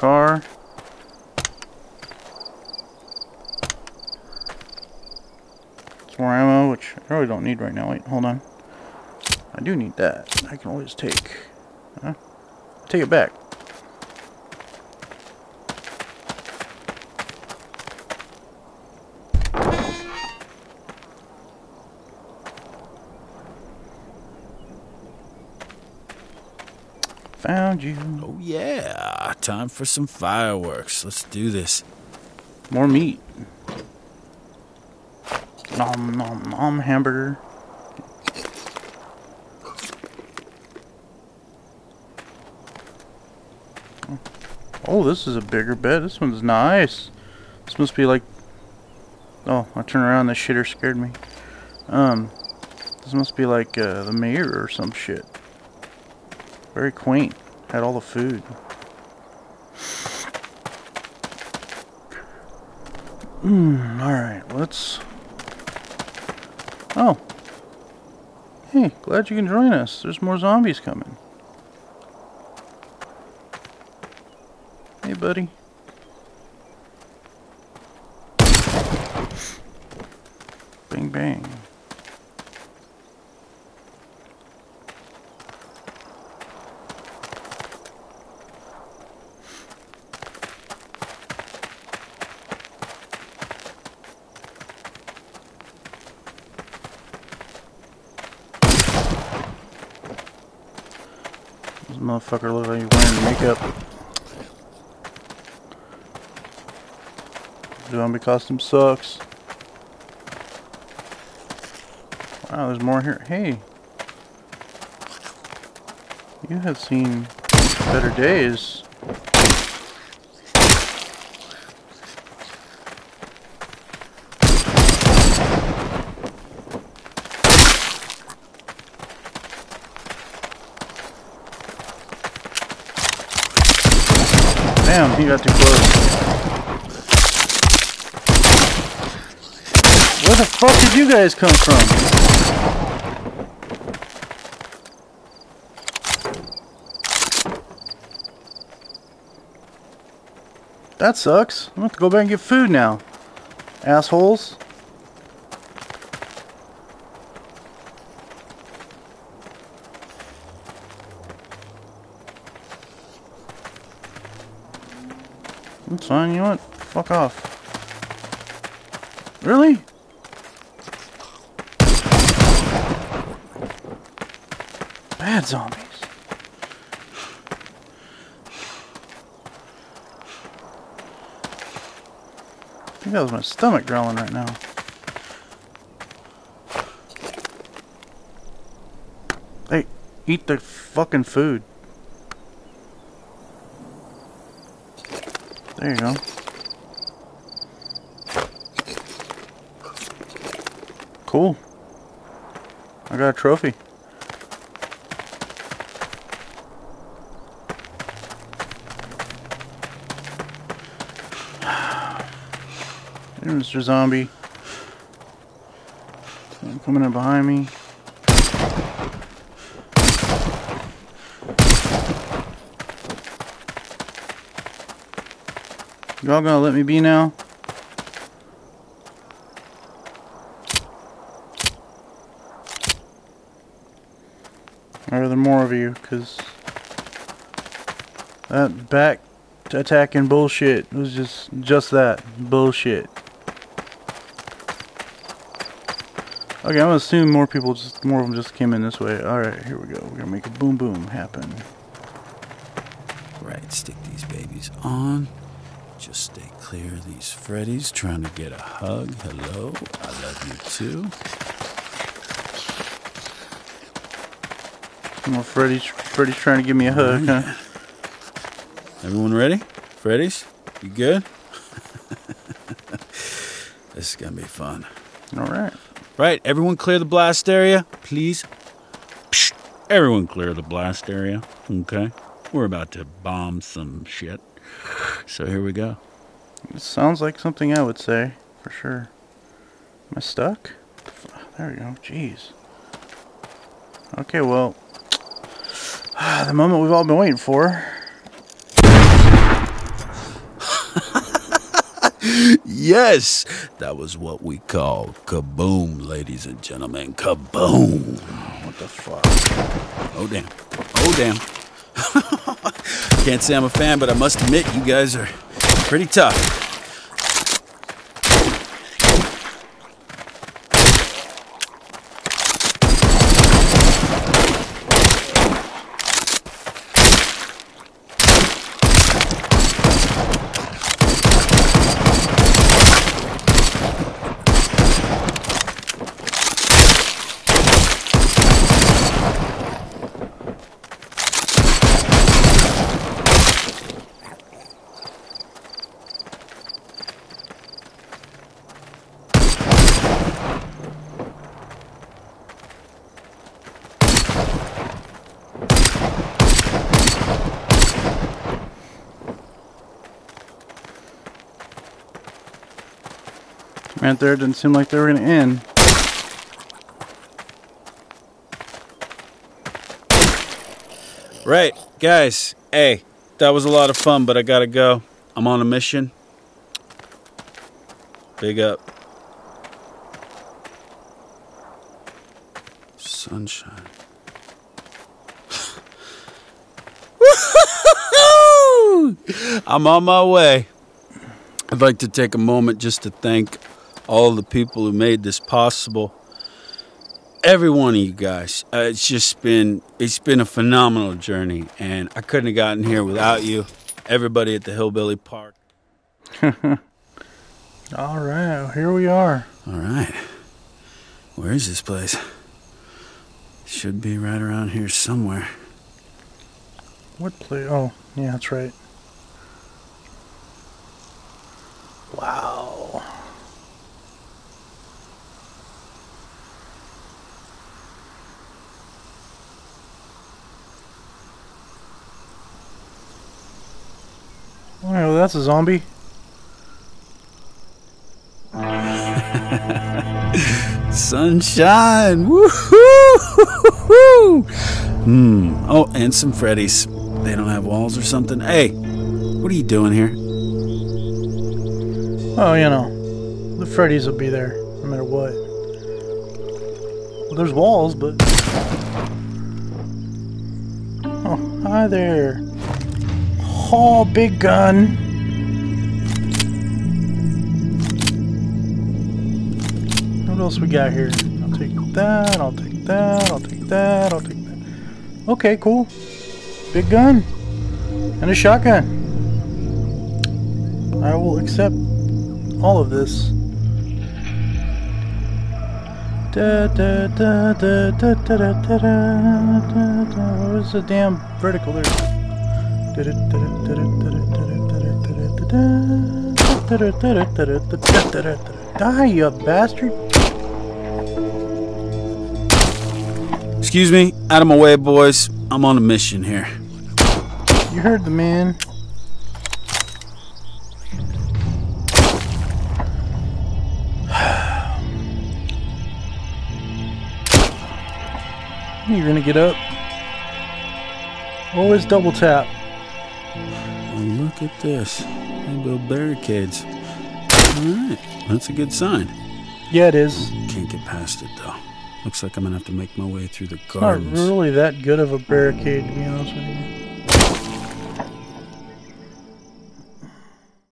Car. Some more ammo, which I really don't need right now. Wait, hold on. I do need that. I can always take. Huh? Take it back. Found you. Oh, yeah. Time for some fireworks. Let's do this. More meat. Nom nom nom hamburger. Oh, this is a bigger bed. This one's nice. This must be like. Oh, I turned around. This shitter scared me. Um, this must be like uh, the mayor or some shit. Very quaint. Had all the food. Hmm. All right. Let's. Oh. Hey, glad you can join us. There's more zombies coming. Hey, buddy. Bang, bang. Motherfucker look like he's wearing makeup. Zombie costume sucks. Wow, there's more here. Hey. You have seen better days. Damn, he got too close. Where the fuck did you guys come from? That sucks. I'm gonna have to go back and get food now. Assholes. That's fine, you know what? Fuck off. Really? Bad zombies. I think that was my stomach growling right now. Hey, eat the fucking food. There you go. Cool. I got a trophy. Hey, Mr. Zombie. Coming in behind me. Y'all gonna let me be now? Are there more of you? Because that back attacking bullshit was just just that bullshit. Okay, I'm gonna assume more people just more of them just came in this way. All right, here we go. We're gonna make a boom boom happen. Right, stick these babies on. Just stay clear of these Freddies trying to get a hug. Hello, I love you too. More Freddy's Freddy's trying to give me a hug, huh? Everyone ready? Freddy's, You good? this is gonna be fun. All right. Right, everyone clear the blast area, please. Psst. Everyone clear the blast area, okay? We're about to bomb some shit. So here we go. It sounds like something I would say, for sure. Am I stuck? There we go. Jeez. Okay, well, the moment we've all been waiting for. yes, that was what we call kaboom, ladies and gentlemen. Kaboom. What the fuck? Oh, damn. Oh, damn. Can't say I'm a fan, but I must admit, you guys are pretty tough. Right there, didn't seem like they were gonna end. Right, guys. Hey, that was a lot of fun, but I gotta go. I'm on a mission. Big up. Sunshine. I'm on my way. I'd like to take a moment just to thank all the people who made this possible. Every one of you guys. Uh, it's just been it's been a phenomenal journey, and I couldn't have gotten here without you. Everybody at the Hillbilly Park. All right, here we are. All right. Where is this place? Should be right around here somewhere. What place? Oh, yeah, that's right. Wow. Oh, that's a zombie. Sunshine! Woohoo! Hmm. Oh, and some Freddy's. They don't have walls or something. Hey, what are you doing here? Oh, you know, the Freddy's will be there no matter what. Well, there's walls, but. Oh, hi there. Paul Big Gun. What else we got here? I'll take that, I'll take that, I'll take that, I'll take that. Okay, cool. Big gun. And a shotgun. I will accept all of this. Where's the damn vertical there? Die, you bastard! Excuse me, out of my way, boys. I'm on a mission here. You heard the man. You're gonna get up. Always double tap. Oh, look at this. They build barricades. All right, that's a good sign. Yeah, it is. Can't get past it though. Looks like I'm gonna have to make my way through the It's not gardens. really that good of a barricade, to be honest with you.